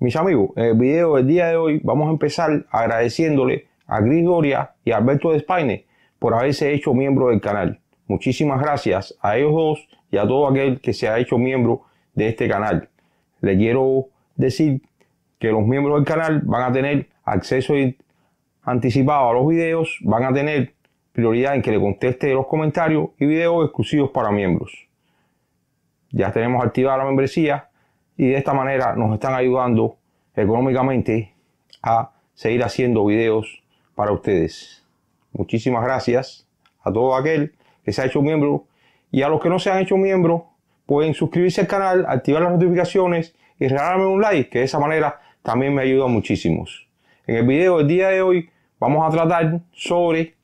Mis amigos, en el video del día de hoy vamos a empezar agradeciéndole a Gris Doria y a Alberto Despaine por haberse hecho miembro del canal. Muchísimas gracias a ellos dos y a todo aquel que se ha hecho miembro de este canal. Le quiero decir que los miembros del canal van a tener acceso anticipado a los videos, van a tener prioridad en que le conteste los comentarios y videos exclusivos para miembros. Ya tenemos activada la membresía y de esta manera nos están ayudando económicamente a seguir haciendo videos para ustedes. Muchísimas gracias a todo aquel que se ha hecho miembro y a los que no se han hecho miembro pueden suscribirse al canal, activar las notificaciones y regalarme un like, que de esa manera también me ayuda muchísimo. En el video del día de hoy vamos a tratar sobre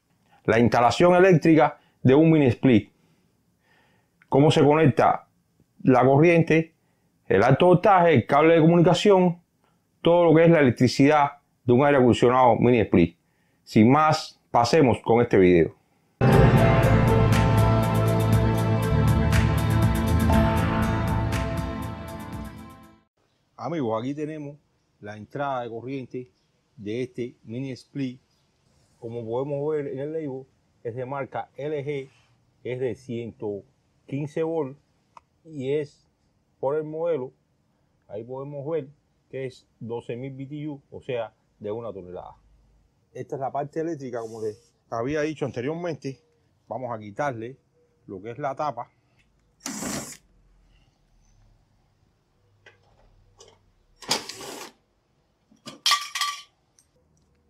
la instalación eléctrica de un mini split. Cómo se conecta la corriente, el alto voltaje, el cable de comunicación, todo lo que es la electricidad de un aire acondicionado mini split. Sin más, pasemos con este video. Amigos, aquí tenemos la entrada de corriente de este mini split como podemos ver en el label, es de marca LG, es de 115 volt y es por el modelo, ahí podemos ver que es 12.000 BTU, o sea, de una tonelada. Esta es la parte eléctrica, como les había dicho anteriormente. Vamos a quitarle lo que es la tapa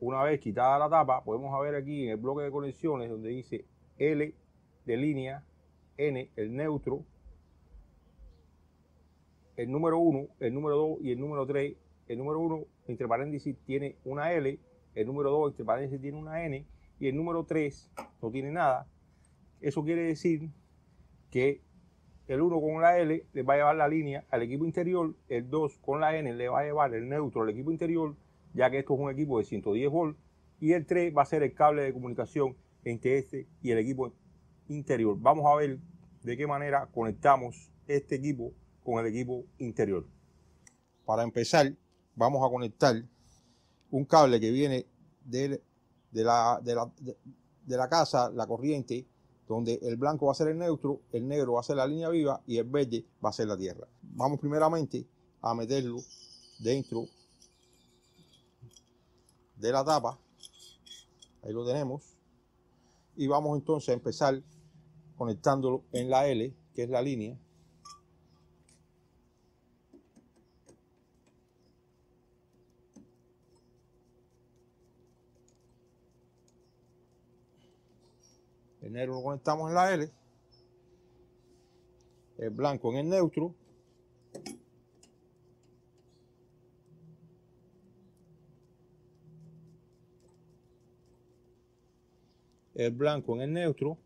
Una vez quitada la tapa, podemos ver aquí en el bloque de conexiones donde dice L de línea, N el neutro, el número 1, el número 2 y el número 3. El número 1 entre paréntesis tiene una L, el número 2 entre paréntesis tiene una N y el número 3 no tiene nada. Eso quiere decir que el 1 con la L le va a llevar la línea al equipo interior, el 2 con la N le va a llevar el neutro al equipo interior ya que esto es un equipo de 110 volts, y el 3 va a ser el cable de comunicación entre este y el equipo interior. Vamos a ver de qué manera conectamos este equipo con el equipo interior. Para empezar, vamos a conectar un cable que viene de, la, de, la, casa, la corriente, donde el blanco va a ser el neutro, el negro va a ser la línea viva y el verde va a ser la tierra. Vamos primeramente a meterlo dentro de la tapa. Ahí lo tenemos. Y vamos entonces a empezar conectándolo en la L, que es la línea. El negro lo conectamos en la L. El blanco en el neutro. el blanco en el neutro.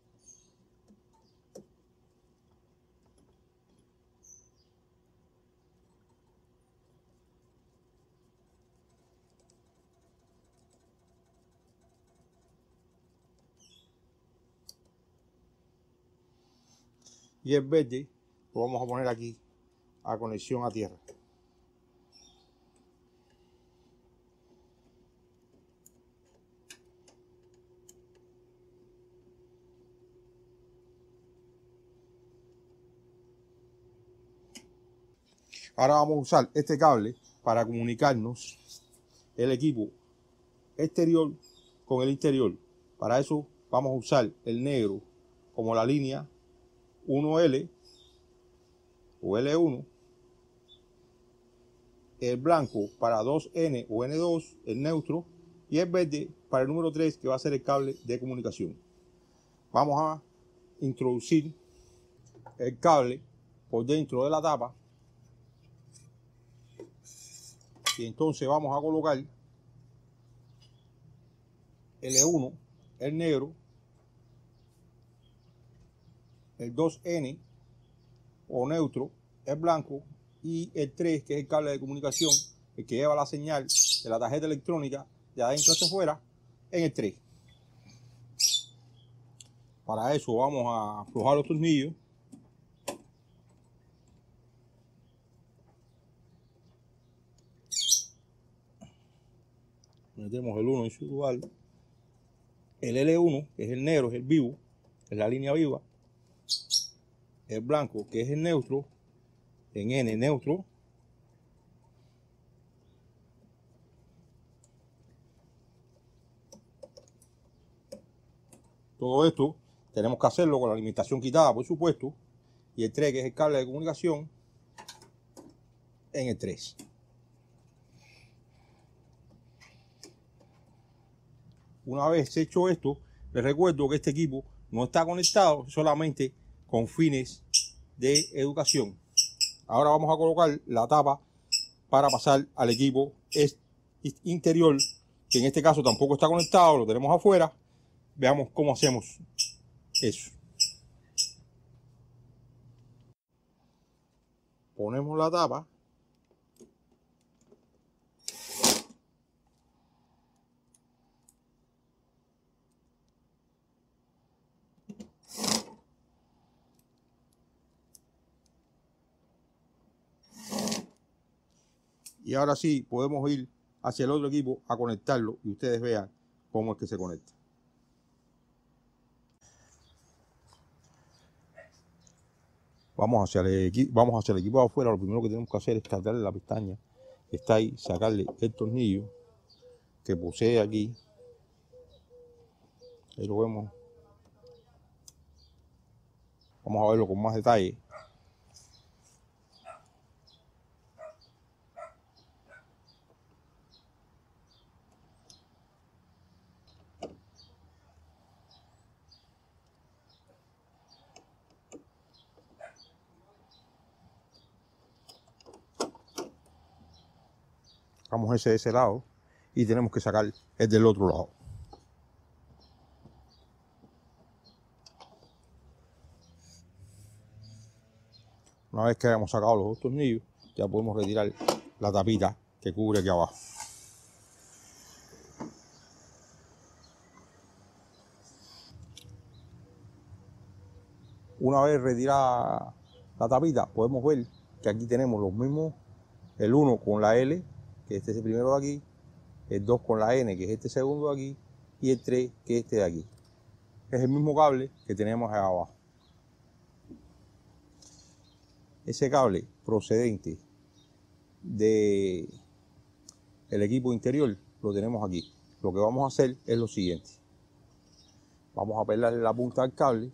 Y el verde lo vamos a poner aquí a conexión a tierra. Ahora vamos a usar este cable para comunicarnos el equipo exterior con el interior. Para eso vamos a usar el negro como la línea 1L o L1, el blanco para 2N o N2, el neutro, y el verde para el número 3 que va a ser el cable de comunicación. Vamos a introducir el cable por dentro de la tapa y entonces vamos a colocar el E1, el negro, el 2N o neutro, el blanco, y el 3, que es el cable de comunicación, el que lleva la señal de la tarjeta electrónica de adentro hacia afuera, en el 3. Para eso vamos a aflojar los tornillos Metemos el 1 en su lugar. El L1, que es el negro, es el vivo, es la línea viva. El blanco, que es el neutro, en N neutro. Todo esto tenemos que hacerlo con la limitación quitada, por supuesto. Y el 3, que es el cable de comunicación, en el 3. Una vez hecho esto, les recuerdo que este equipo no está conectado solamente con fines de educación. Ahora vamos a colocar la tapa para pasar al equipo interior, que en este caso tampoco está conectado, lo tenemos afuera. Veamos cómo hacemos eso. Ponemos la tapa. Y ahora sí podemos ir hacia el otro equipo a conectarlo y ustedes vean cómo es que se conecta. Vamos hacia, el vamos hacia el equipo de afuera. Lo primero que tenemos que hacer es cargarle la pestaña que está ahí, sacarle el tornillo que posee aquí. Ahí lo vemos. Vamos a verlo con más detalle. Ese de ese lado y tenemos que sacar el del otro lado. Una vez que hayamos sacado los dos tornillos, ya podemos retirar la tapita que cubre aquí abajo. Una vez retirada la tapita, podemos ver que aquí tenemos los mismos, el 1 con la L que este es el primero de aquí, el 2 con la N, que es este segundo de aquí, y el 3, que es este de aquí. Es el mismo cable que tenemos ahí abajo. Ese cable procedente de equipo interior lo tenemos aquí. Lo que vamos a hacer es lo siguiente. Vamos a pelarle la punta al cable.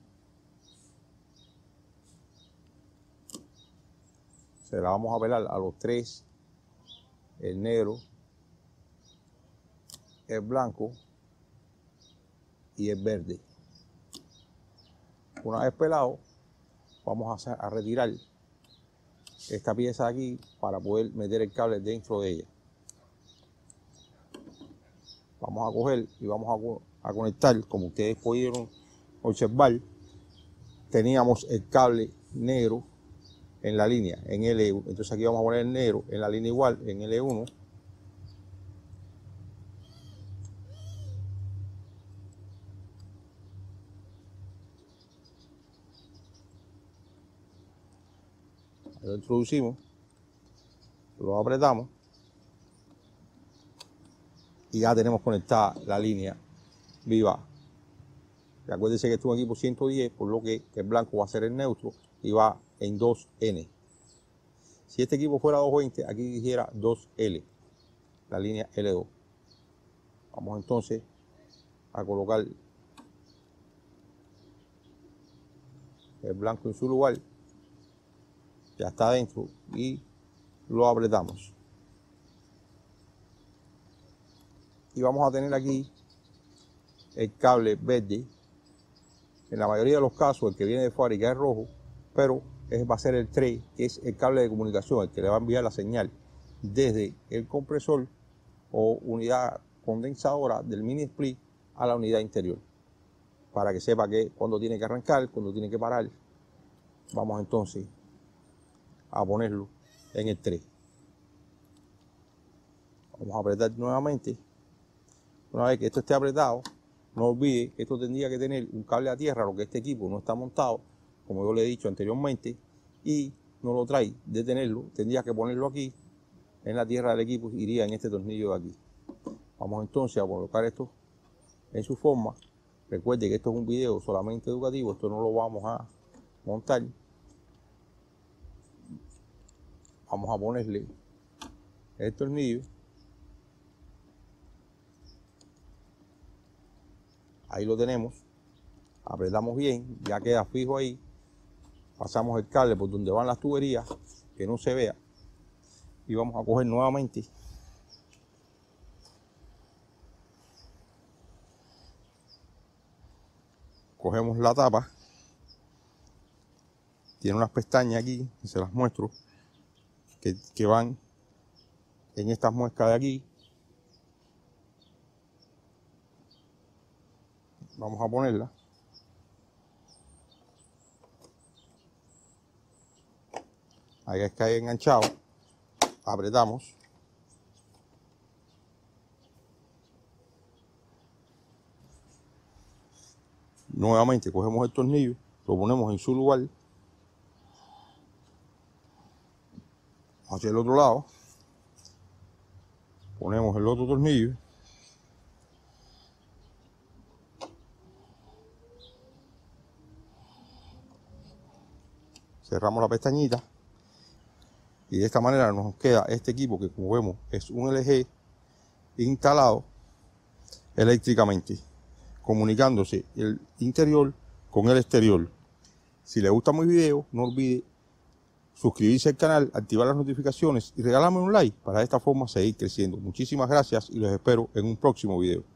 Se la vamos a pelar a los tres el negro, el blanco y el verde. Una vez pelado, vamos a, retirar esta pieza aquí para poder meter el cable dentro de ella. Vamos a coger y vamos a, a conectar, como ustedes pudieron observar, teníamos el cable negro en la línea, en L1. Entonces aquí vamos a poner el negro en la línea igual, en L1. Lo introducimos, lo apretamos y ya tenemos conectada la línea viva. acuérdense que estuvo aquí por 110, por lo que el blanco va a ser el neutro y va en 2N. Si este equipo fuera 220, aquí dijera 2L, la línea L2. Vamos entonces a colocar el blanco en su lugar. Ya está adentro y lo apretamos. Y vamos a tener aquí el cable verde. En la mayoría de los casos, el que viene de fábrica es rojo, pero va a ser el tray, que es el cable de comunicación, el que le va a enviar la señal desde el compresor o unidad condensadora del mini split a la unidad interior. Para que sepa que cuando tiene que arrancar, cuando tiene que parar. Vamos entonces a ponerlo en el tray. Vamos a apretar nuevamente. Una vez que esto esté apretado, no olvide que esto tendría que tener un cable a tierra, lo que este equipo no está montado como yo le he dicho anteriormente, y no lo trae de tenerlo, tendría que ponerlo aquí, en la tierra del equipo, iría en este tornillo de aquí. Vamos entonces a colocar esto en su forma. Recuerde que esto es un video solamente educativo, esto no lo vamos a montar. Vamos a ponerle el tornillo. Ahí lo tenemos. Apretamos bien, ya queda fijo ahí. Pasamos el cable por donde van las tuberías, que no se vea. Y vamos a coger nuevamente cogemos la tapa, tiene unas pestañas aquí, se las muestro, que, que van en estas muescas de aquí. Vamos a ponerla. Ahí es que hay enganchado. Apretamos. Nuevamente cogemos el tornillo, lo ponemos en su lugar. Hacia el otro lado. Ponemos el otro tornillo. Cerramos la pestañita. Y de esta manera nos queda este equipo que como vemos es un LG instalado eléctricamente comunicándose el interior con el exterior. Si le gusta mi video, no olvide suscribirse al canal, activar las notificaciones y regalarme un like para de esta forma seguir creciendo. Muchísimas gracias y los espero en un próximo video.